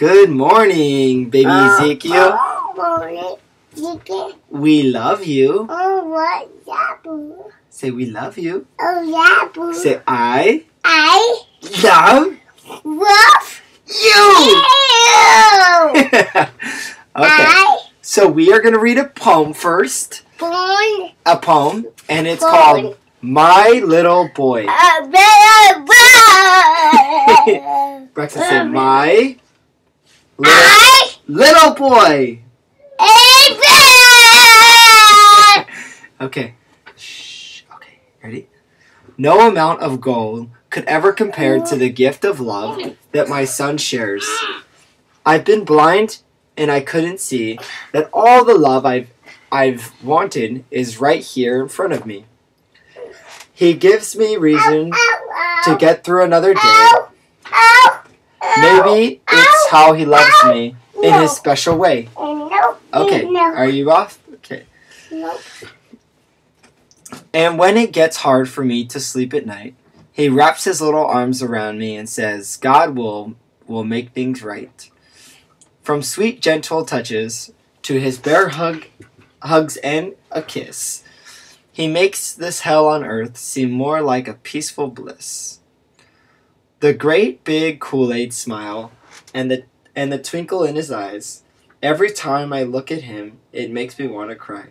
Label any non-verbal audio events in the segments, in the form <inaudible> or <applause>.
Good morning, baby uh, Ezekiel. Oh, morning. Ezekiel. We love you. Oh, what? Yeah. Say we love you. Oh, yeah, boo. Say I I love love you. you. <laughs> okay. I So we are going to read a poem first. born A poem, and it's Poem. called My Little Boy. boy. <laughs> Breakfast say my little, I little boy. Okay. Shh. Okay. Ready? No amount of gold could ever compare to the gift of love that my son shares. I've been blind and I couldn't see that all the love I've I've wanted is right here in front of me. He gives me reason to get through another day. Maybe it's how he loves me in his special way. Nope. Okay. Are you off? Okay. Nope. And when it gets hard for me to sleep at night, he wraps his little arms around me and says, God will will make things right. From sweet gentle touches to his bear hug hugs and a kiss, he makes this hell on earth seem more like a peaceful bliss. The great big Kool-Aid smile and the and the twinkle in his eyes, every time I look at him, it makes me want to cry.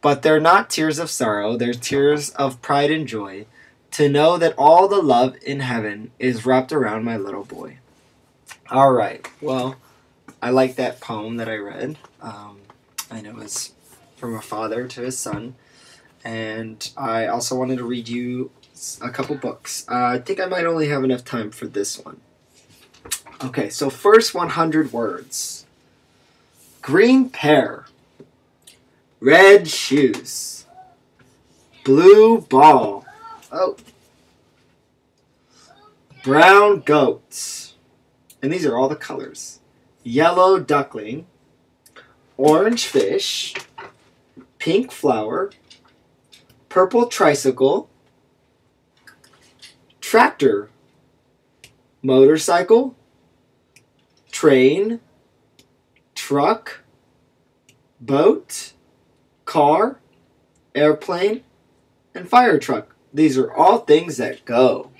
But they're not tears of sorrow, they're tears of pride and joy to know that all the love in heaven is wrapped around my little boy. All right, well, I like that poem that I read. Um, and it was from a father to his son. And I also wanted to read you a couple books. Uh, I think I might only have enough time for this one. Okay, so first 100 words green pear. Red shoes. Blue ball. Oh. Brown goats. And these are all the colors. Yellow duckling. Orange fish. Pink flower. Purple tricycle. Tractor. Motorcycle. Train. Truck. Boat car, airplane, and fire truck. These are all things that go.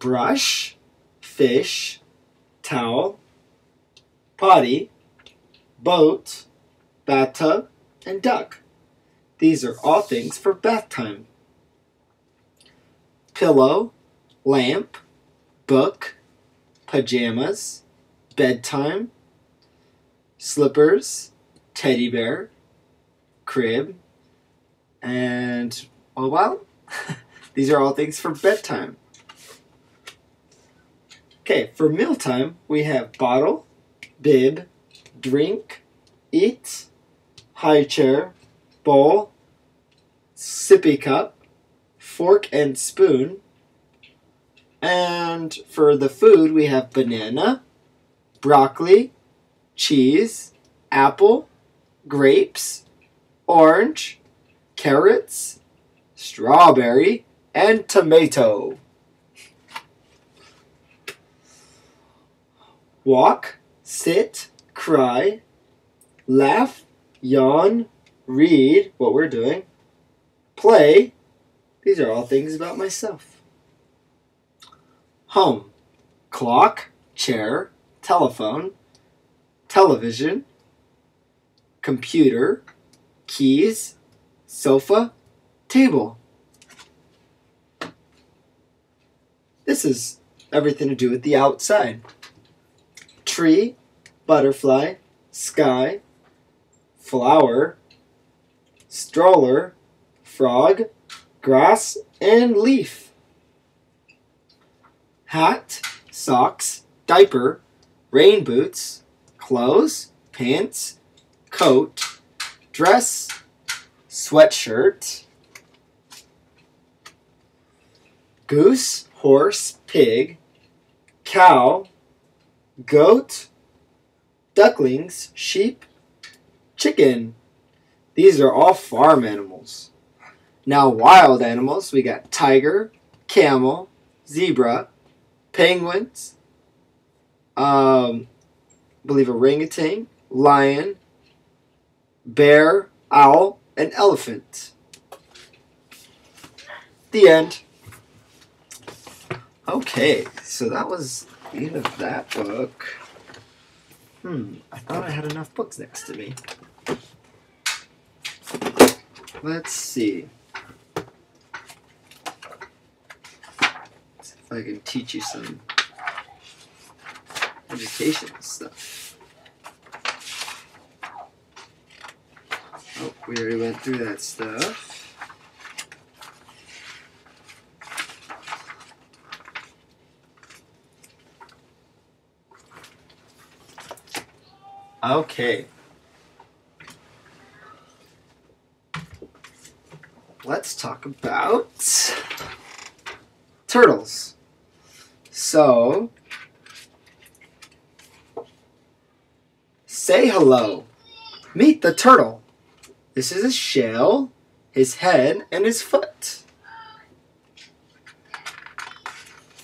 Brush, fish, towel, potty, boat, bathtub, and duck. These are all things for bath time. Pillow, lamp, book, pajamas, bedtime, slippers, teddy bear, crib, and oh well, <laughs> these are all things for bedtime. Okay, for mealtime, we have bottle, bib, drink, eat, high chair, bowl, sippy cup, fork and spoon. And for the food, we have banana, broccoli, cheese, apple, grapes, orange, carrots, strawberry, and tomato. Walk, sit, cry, laugh, yawn, read, what we're doing, play. These are all things about myself. Home, clock, chair, telephone, television, computer, keys, sofa, table. This is everything to do with the outside. Tree, butterfly, sky, flower, stroller, frog, grass, and leaf. Hat, socks, diaper, rain boots, clothes, pants, coat, dress, sweatshirt, goose, horse, pig, cow, goat, ducklings, sheep, chicken. These are all farm animals. Now, wild animals, we got tiger, camel, zebra, penguins, um, I believe orangutan, lion, bear, owl, and elephant. The end. Okay, so that was the end of that book. Hmm, I thought I had enough books next to me. Let's see. see if I can teach you some education stuff. Oh, we already went through that stuff. Okay. Let's talk about turtles. So, say hello. Meet the turtle. This is his shell, his head, and his foot.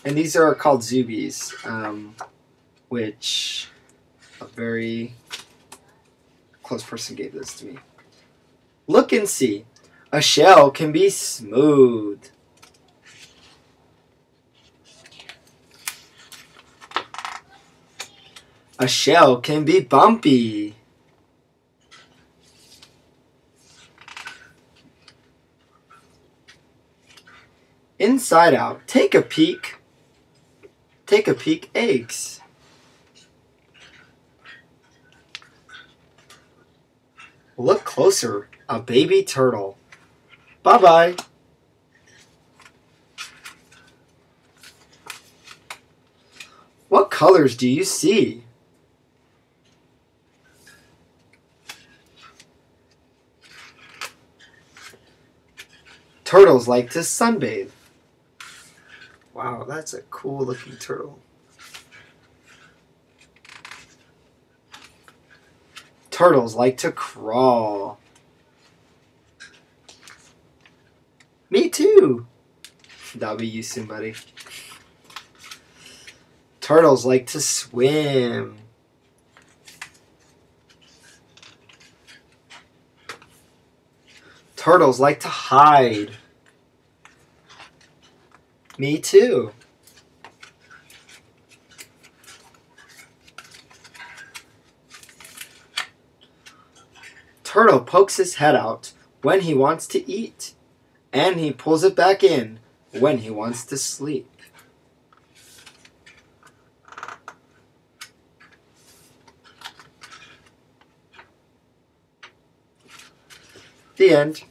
And these are called zoobies, um, which a very close person gave this to me. Look and see. A shell can be smooth. A shell can be bumpy. Inside out. Take a peek. Take a peek eggs. Look closer. A baby turtle. Bye bye. What colors do you see? Turtles like to sunbathe. Wow, that's a cool looking turtle. Turtles like to crawl. Me too. That'll be you soon, buddy. Turtles like to swim. Turtles like to hide. Me too. Turtle pokes his head out when he wants to eat, and he pulls it back in when he wants to sleep. The end.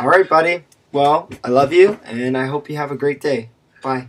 All right, buddy. Well, I love you, and I hope you have a great day. Bye.